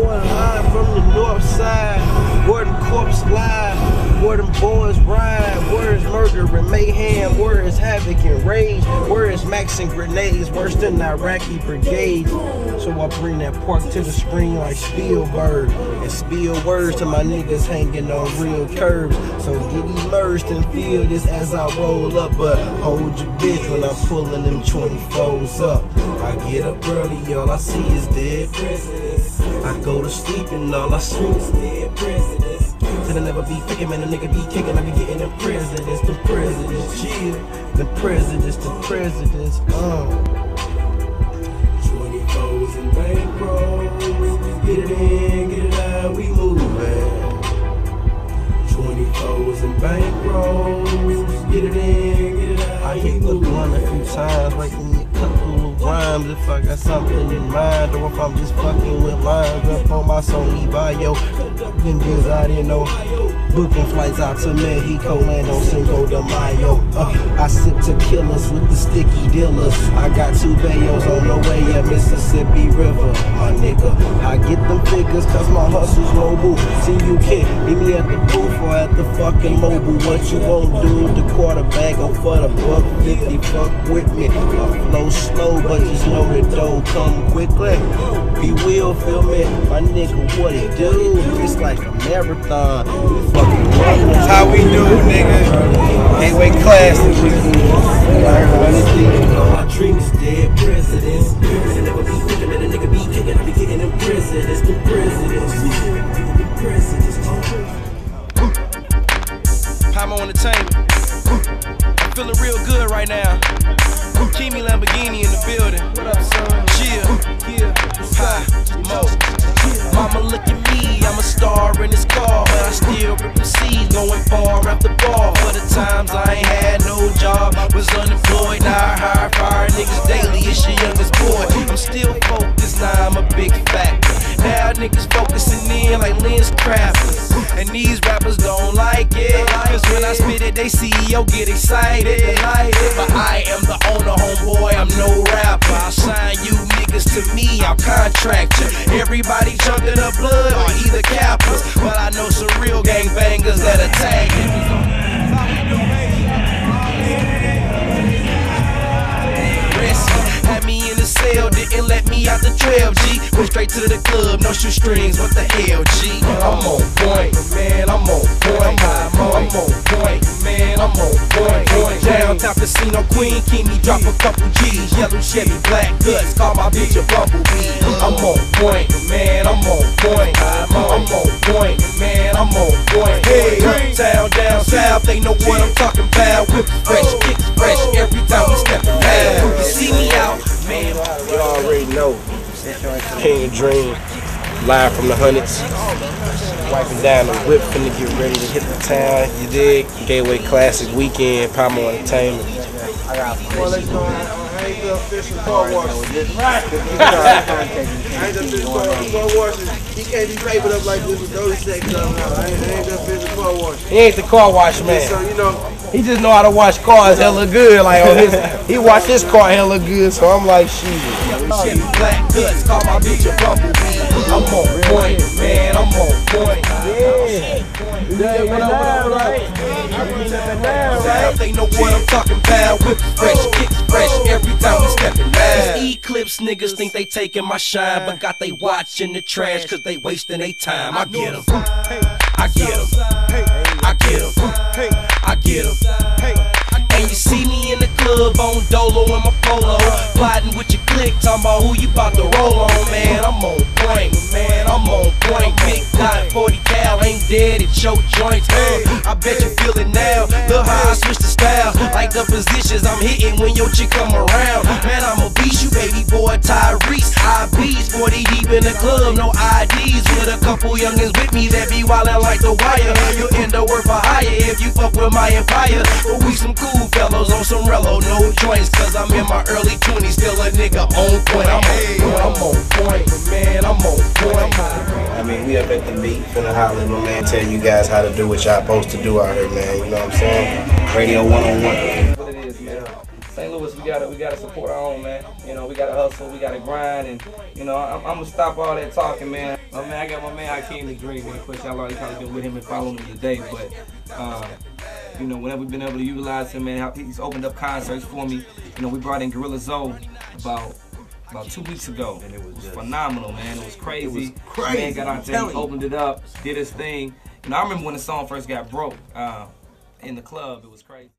live from the north side. Where the corpse lie, where them boys ride. Where is murder and mayhem? Where is havoc and rage? Where is max and grenades? Worse than Iraqi brigade. So I bring that pork to the screen like Spielberg and spill words to my niggas hanging on real curves. So get immersed and feel this as I roll up. But hold your bitch when I'm pulling them 24s up. I get up early, all I see is dead presidents. I go to sleep and all I see is dead presidents. Said I never be faking, man, a nigga be kicking, I be getting them presidents, the presidents, chill. The presidents, the presidents, uh. 24s and bankrolls. Get it in, get it out, we moving. 24s and bankrolls. Get it in, get it out. I hit the blunt a few times, writing rhymes. If I got something in mind, or if I'm just fucking with lines up on my Sony VAIO. Conducting deals out in Ohio. Booking flights out to Mexico, land on Cinco de Mayo. Uh, I sip tequilas with the sticky dealers. I got two bayos on the way up Mississippi River. My nigga, I get them figures cause my hustle's mobile. See, you can't meet me at the booth or at the fucking mobile. What you won't do, the quarterback go for the buck 50. Fuck with me. I flow slow, but just know the dough come quickly. Be will, feel me? My nigga, what it do? It's like a marathon. We fucking running. That's how we do, nigga. Gateway Classic. My dreams dead presidents. And never be thinking that a nigga be kicking. I be kicking them presidents, the presidents. The presidents. PiMO Entertainment. I'm feeling real good right now. Kimi Lamborghini in the building. What up, son? Chill. Yeah. Hi. Mo. Mama, look at me. I'm a star in this car, but I still rip C's going far after bar. For the times I ain't had no job, was unemployed. Now I hire fire niggas daily. It's your youngest they CEO get excited. delighted. But I am the owner, homeboy. I'm no rapper. I'll sign you niggas to me. I'll contract you. Everybody chunking up blood on either cappers. But I know some real gang bangers that attack Risky. The 12G. Went straight to the club, no shoestrings, what the hell, G? I'm on point, man, I'm on point. I'm on, I'm on point, man, I'm on point. Downtown casino queen, Kimi drop a couple G's. Yellow Chevy, black guts, call my bitch a bumblebee. I'm on point, man, I'm on point. I'm on, I'm on point, man, I'm on point. Hey, uptown, down south, they know what I'm talking about. Whips fresh, kicks fresh, every time King Dream, live from the hundreds. Wiping down the whip, finna get ready to hit the town. You dig? Gateway Classic Weekend, Palmo Entertainment. Well, let's go. I ain't the official car washer. Right. I ain't the official car, car. He can't be raping up like this with those sex. I ain't, the official car washer. He ain't the car wash man. So, you know, He just know how to wash cars hella good. Like on his, he washed his car hella good. So I'm like, shit. Black guts, call my bitch a. I'm on point, man, I'm on point. They know what I'm talking about. Whip fresh, kicks fresh every time we steppin' out. Eclipse niggas think they taking my shine, but got they watch in the trash cause they wasting their time. I get 'em. I get 'em. I get 'em. I get 'em. And you see me in the club on Dolo in my polo, plotting with your clique, talking about who you about to roll on, man. I'm on point, man. I'm on point. Big dot, 40 cal, ain't dead at your joints. Uh, I bet you feel it now. Look how I switch the style, like the positions I'm hitting when your chick come around. Man, I'm a beast, you baby boy Tyrese. IBs, 40 deep in the club, no IDs. With a couple youngins with me that be wildin' like the wire. You'll end up worth a higher if you fuck with my empire. But we some cool fellows on some rello, no joints. Cause I'm in my early 20s, still a nigga on point. I'm on point, I'm on point, man, I'm on point. I mean, we up at the meet, finna holler at my man, tell you guys how to do what y'all supposed to do out here, man. You know what I'm saying? Radio 101. Gotta we gotta support our own man. You know, we gotta hustle, we gotta grind, and you know, I'm, I'm gonna stop all that talking, man. My man, I got my man Hakeem the Dream, man. Of course, y'all already probably been with him and following him today, but. Uh, you know, whenever we've been able to utilize him, man, he's opened up concerts for me. You know, we brought in Gorilla Zoe about about two weeks ago, and it was, it was phenomenal, man. It was crazy. It was crazy. Man got out there, opened it up, did his thing. You know, I remember when the song first got broke uh, in the club. It was crazy.